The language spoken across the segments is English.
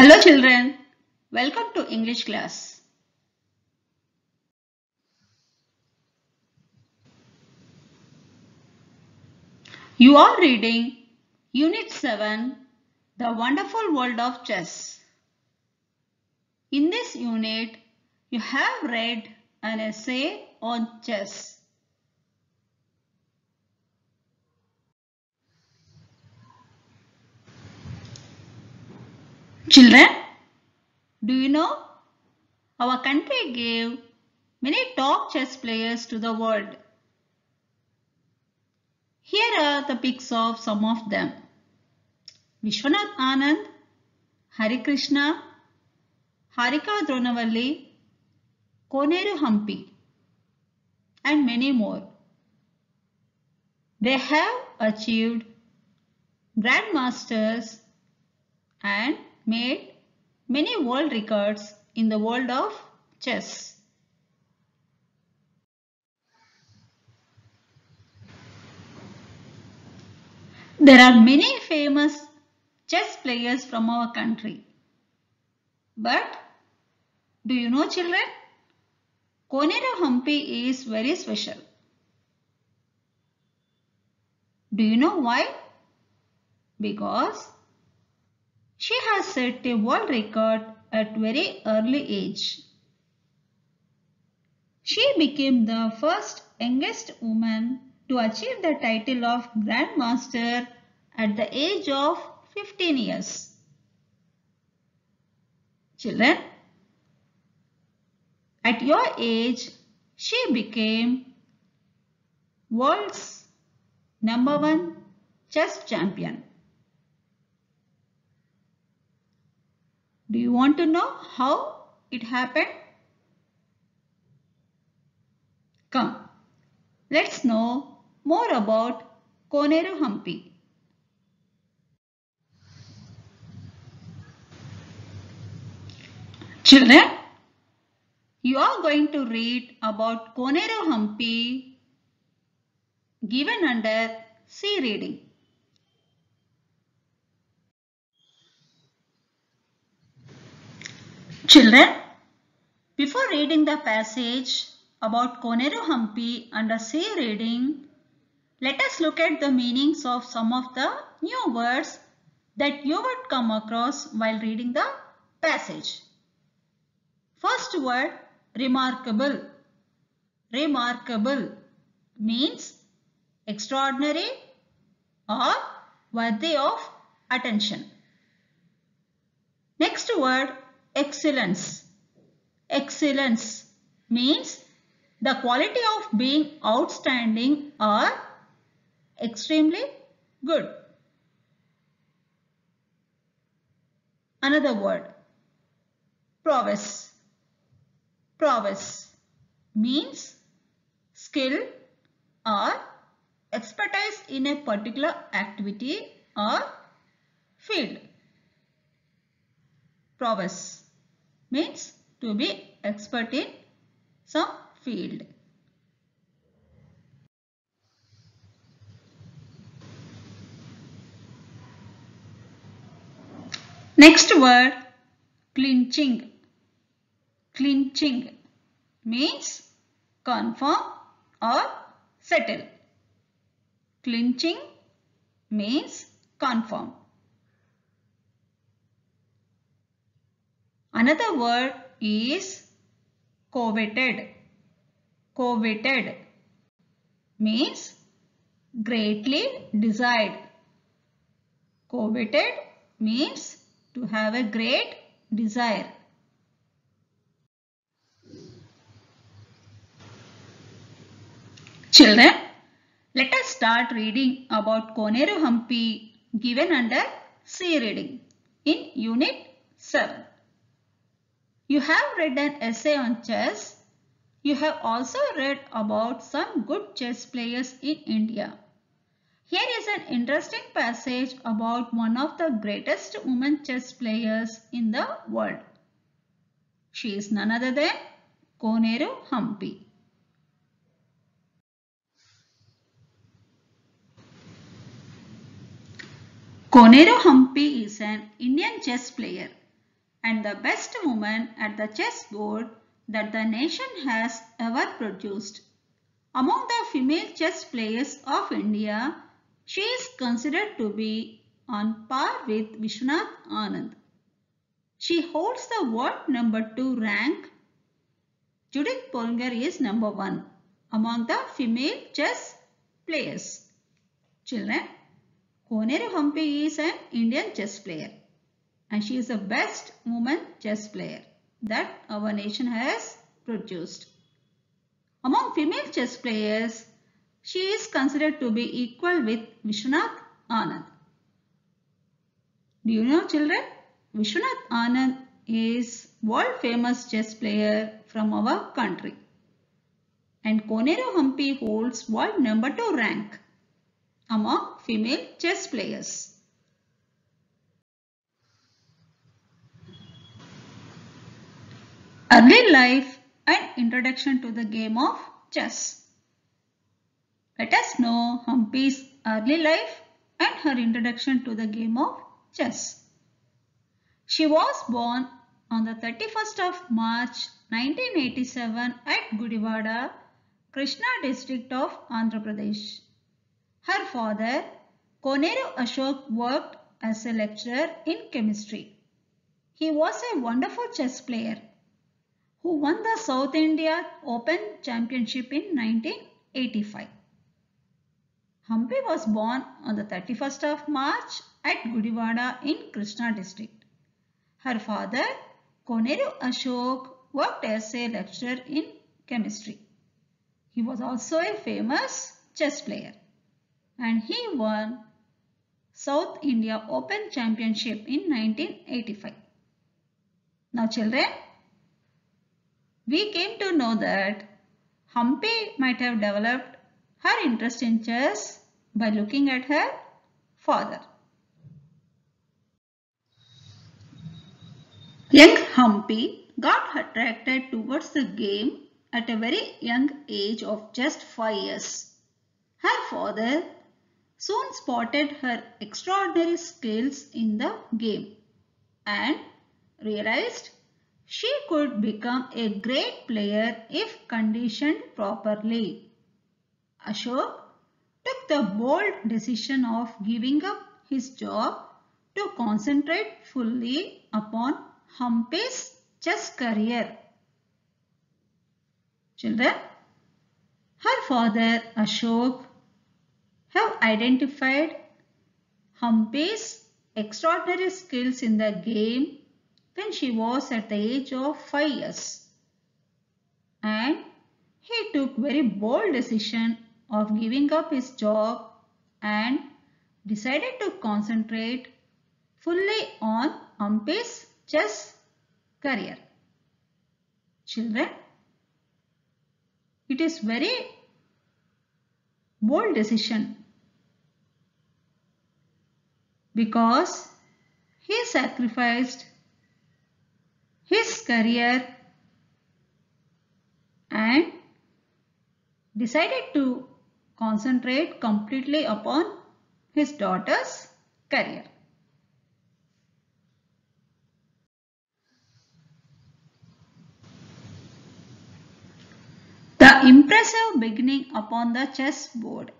Hello children, welcome to English class. You are reading Unit 7, The Wonderful World of Chess. In this unit, you have read an essay on chess. Children, do you know our country gave many top chess players to the world. Here are the pics of some of them. Vishwanath Anand, Hari Krishna, Harika Dronavalli, Koneru Humpy and many more. They have achieved grandmasters and made many world records in the world of chess. There are many famous chess players from our country. But do you know children? Koneru Humpy is very special. Do you know why? Because she has set a world record at very early age. She became the first youngest woman to achieve the title of Grandmaster at the age of 15 years. Children, at your age, she became world's number one chess champion. Do you want to know how it happened? Come, let's know more about Koneru Humpy. Children, you are going to read about Koneru Humpy given under C reading. Children, before reading the passage about Koneru Humpy under C reading, let us look at the meanings of some of the new words that you would come across while reading the passage. First word, remarkable. Remarkable means extraordinary or worthy of attention. Next word, excellence. Excellence means the quality of being outstanding or extremely good. Another word, prowess. Prowess means skill or expertise in a particular activity or field. Prowess means to be expert in some field. Next word clinching. Clinching means confirm or settle. Clinching means confirm. Another word is coveted. Coveted means greatly desired. Coveted means to have a great desire. Children, let us start reading about Koneru Humpy given under C reading in Unit 7. You have read an essay on chess. You have also read about some good chess players in India. Here is an interesting passage about one of the greatest women chess players in the world. She is none other than Koneru Humpy. Koneru Humpy is an Indian chess player. And the best woman at the chessboard that the nation has ever produced. Among the female chess players of India, she is considered to be on par with Vishwanath Anand. She holds the world number 2 rank. Judith Polgar is number 1 among the female chess players. Children, Koneru Humpy is an Indian chess player and she is the best woman chess player that our nation has produced. Among female chess players, she is considered to be equal with Vishwanath Anand. Do you know children? Vishwanath Anand is world famous chess player from our country. And Koneru Humpy holds world number 2 rank among female chess players. Early life and introduction to the game of chess. Let us know Humpy's early life and her introduction to the game of chess. She was born on the 31st of March 1987 at Gudivada, Krishna district of Andhra Pradesh. Her father, Koneru Ashok worked as a lecturer in chemistry. He was a wonderful chess player who won the South India Open Championship in 1985. Humpy was born on the 31st of March at Gudivada in Krishna district. Her father, Koneru Ashok, worked as a lecturer in chemistry. He was also a famous chess player and he won South India Open Championship in 1985. Now children, we came to know that Humpy might have developed her interest in chess by looking at her father. Young Humpy got attracted towards the game at a very young age of just 5 years. Her father soon spotted her extraordinary skills in the game and realized she could become a great player if conditioned properly. Ashok took the bold decision of giving up his job to concentrate fully upon Humpy's chess career. Children, her father Ashok have identified Humpy's extraordinary skills in the game when she was at the age of 5 years. And he took very bold decision of giving up his job and decided to concentrate fully on Humpy's chess career. Children, it is very bold decision because he sacrificed his career and decided to concentrate completely upon his daughter's career. The impressive beginning upon the chessboard.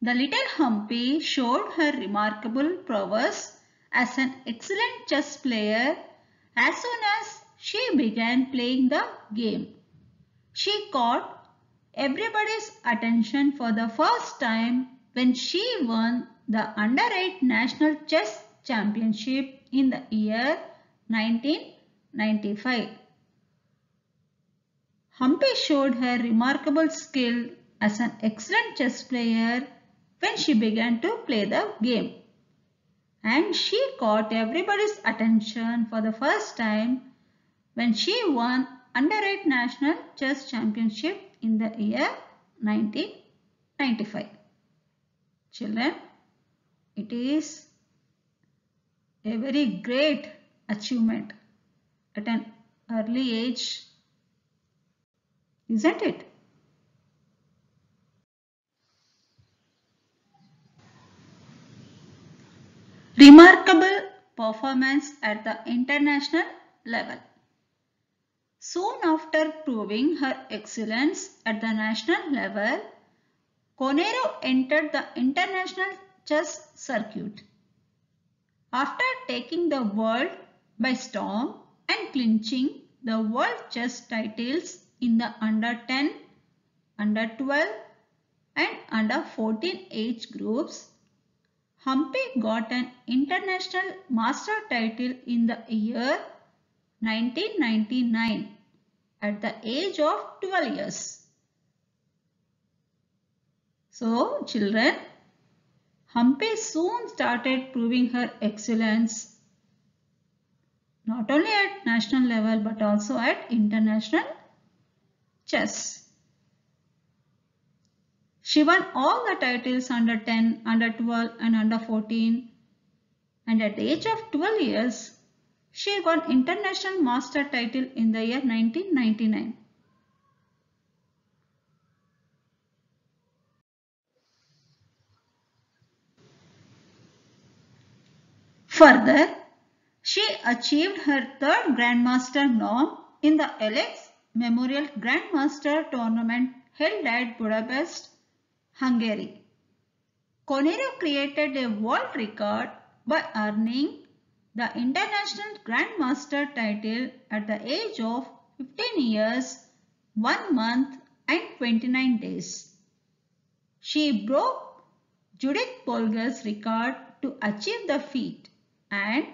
The little Humpy showed her remarkable prowess as an excellent chess player as soon as she began playing the game. She caught everybody's attention for the first time when she won the Under-8 National Chess Championship in the year 1995. Humpy showed her remarkable skill as an excellent chess player when she began to play the game. And she caught everybody's attention for the first time when she won Under-8 National Chess Championship in the year 1995. Children, it is a very great achievement at an early age isn't it? Remarkable performance at the international level. Soon after proving her excellence at the national level, Koneru entered the international chess circuit. After taking the world by storm and clinching the world chess titles in the under 10, under 12 and under 14 age groups, Humpy got an international master title in the year 1999 at the age of 12 years. So, children, Humpy soon started proving her excellence not only at national level but also at international chess. She won all the titles under 10, under 12 and under 14 and at the age of 12 years she won international master title in the year 1999. Further, she achieved her third Grandmaster norm in the Elekes Memorial Grandmaster tournament held at Budapest, Hungary. Koneru created a world record by earning the International Grandmaster title at the age of 15 years, 1 month and 29 days. She broke Judith Polgar's record to achieve the feat and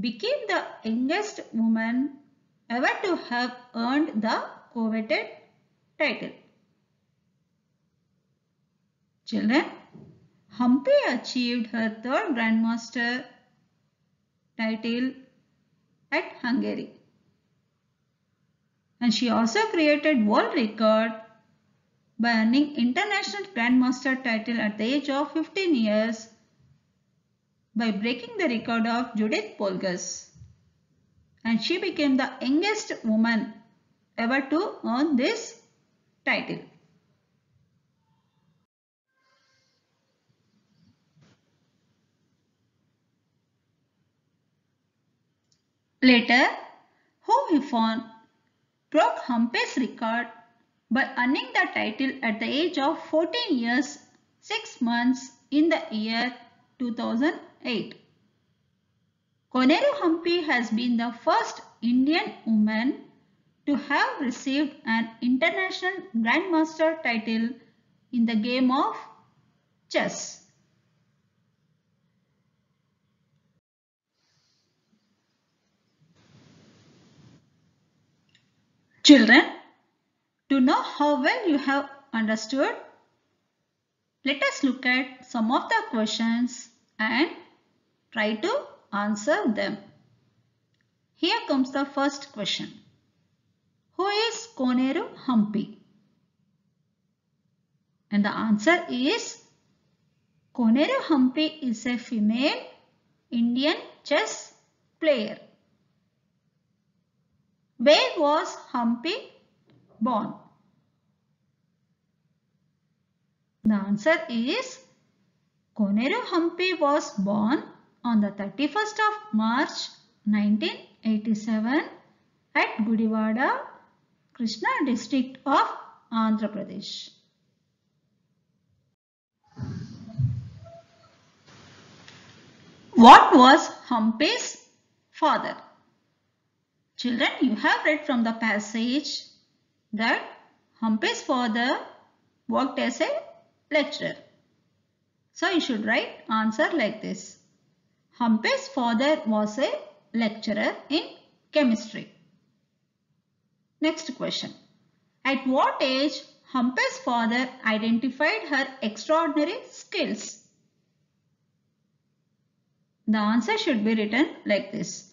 became the youngest woman ever to have earned the coveted title. Children, Humpy achieved her third Grandmaster title at Hungary. And she also created world record by earning international Grandmaster title at the age of 15 years by breaking the record of Judith Polgar's. And she became the youngest woman ever to earn this title. Later, Hou Yifan broke Humpy's record by earning the title at the age of 14 years 6 months in the year 2008. Koneru Humpy has been the first Indian woman to have received an international grandmaster title in the game of chess. Children, to know how well you have understood, let us look at some of the questions and try to answer them. Here comes the first question. Who is Koneru Humpy? And the answer is Koneru Humpy is a female Indian chess player. Where was Humpy born? The answer is Koneru Humpy was born on the 31st of March 1987 at Gudivada, Krishna district of Andhra Pradesh. What was Humpy's father? Children, you have read from the passage that Humpy's father worked as a lecturer. So you should write answer like this. Humpy's father was a lecturer in chemistry. Next question. At what age Humpy's father identified her extraordinary skills? The answer should be written like this.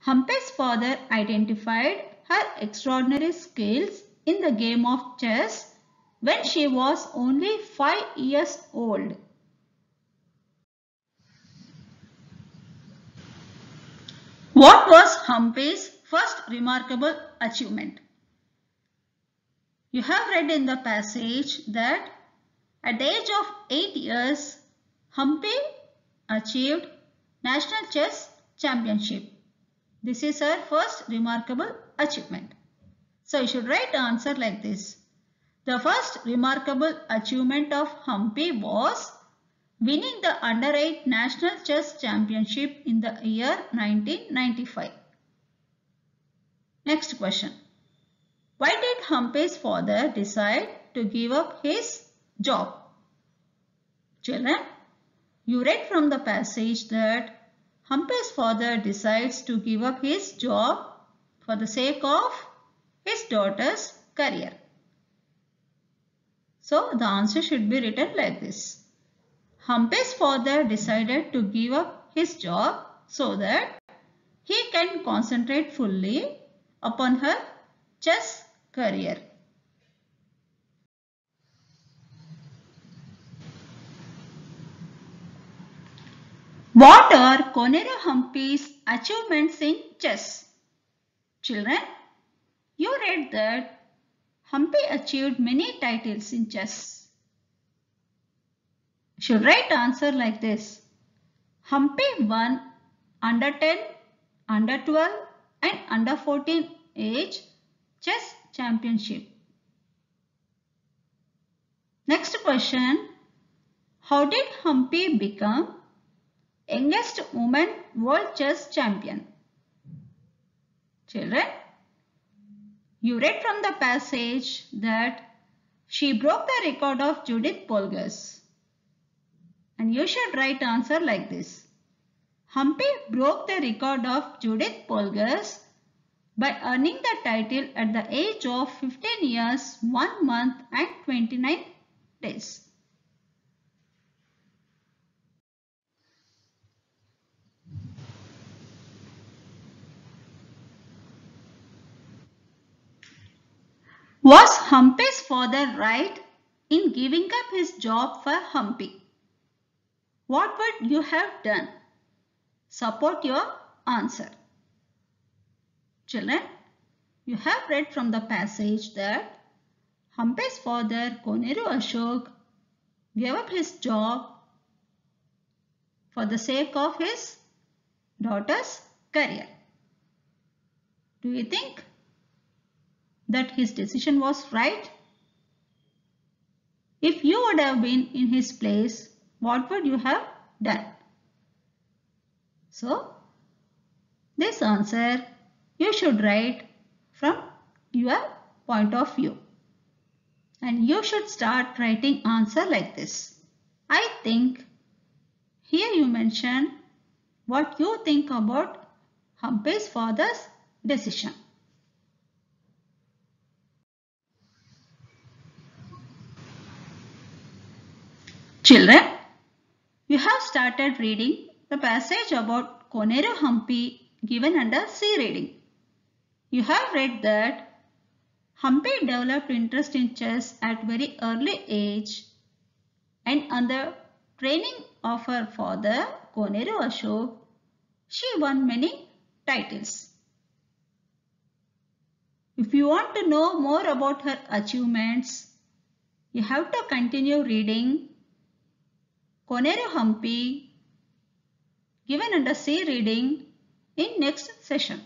Humpy's father identified her extraordinary skills in the game of chess when she was only 5 years old. What was Humpy's first remarkable achievement? You have read in the passage that at the age of 8 years, Humpy achieved National Chess Championship. This is her first remarkable achievement. So you should write answer like this. The first remarkable achievement of Humpy was winning the Under 8 National Chess Championship in the year 1995. Next question. Why did Humpy's father decide to give up his job? Children, you read from the passage that Humpy's father decides to give up his job for the sake of his daughter's career. So the answer should be written like this. Humpy's father decided to give up his job so that he can concentrate fully upon her chess career. What are Koneru Humpy's achievements in chess? Children, you read that Humpy achieved many titles in chess. Should write answer like this. Humpy won under 10, under 12 and under 14 age chess championship. Next question. How did Humpy become youngest woman world chess champion? Children, you read from the passage that she broke the record of Judith Polgars. And you should write answer like this. Humpy broke the record of Judith Polgars by earning the title at the age of 15 years, 1 month and 29 days. Was Humpy's father right in giving up his job for Humpy? What would you have done? Support your answer. Children, you have read from the passage that Humpy's father Koneru Ashok gave up his job for the sake of his daughter's career. Do you think that his decision was right? If you would have been in his place, what would you have done? So, this answer you should write from your point of view. And you should start writing answer like this. I think here you mention what you think about Humpy's father's decision. Children, you have started reading the passage about Koneru Humpy given under C reading. You have read that Humpy developed interest in chess at very early age and under training of her father Koneru Ashok, she won many titles. If you want to know more about her achievements, you have to continue reading Koneru Humpy given under C reading in next session.